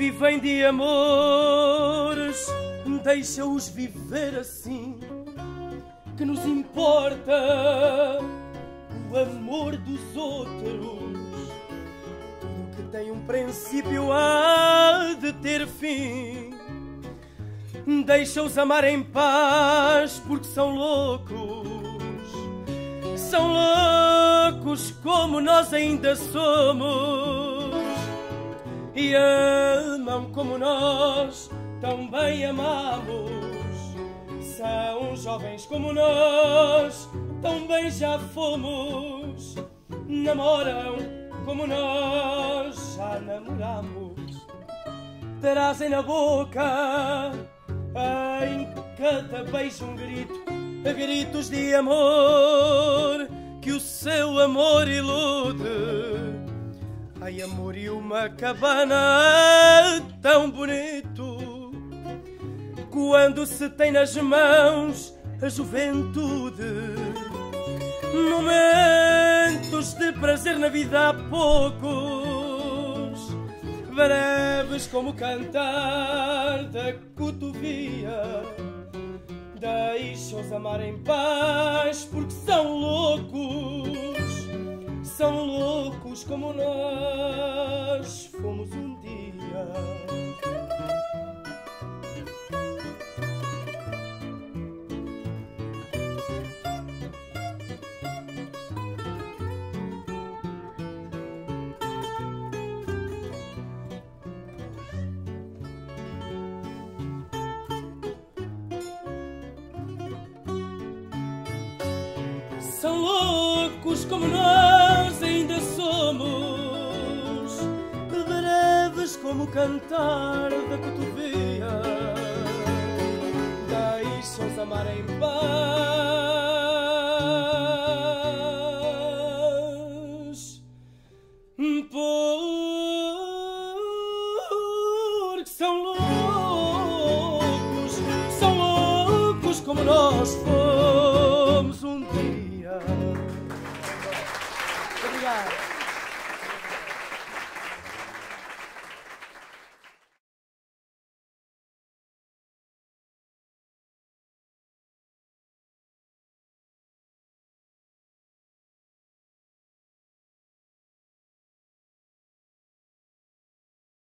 vivem de amores, deixa-os viver assim. Que nos importa o amor dos outros? Tudo que tem um princípio há de ter fim. Deixa-os amar em paz, porque são loucos. São loucos como nós ainda somos. E amam como nós também amamos. São jovens como nós, também já fomos. Namoram como nós já namoramos. Trazem na boca em cada beijo um grito, gritos de amor que o seu amor ilude. Ai, amor e uma cabana tão bonito quando se tem nas mãos a juventude. Momentos de prazer na vida há poucos, breves como o cantar da cotovia. Deixa-os amar em paz, porque são loucos, loucos como nós fomos um dia. São loucos como nós como cantar da cotovia. Deixam-os amar em paz, porque são loucos, são loucos como nós fomos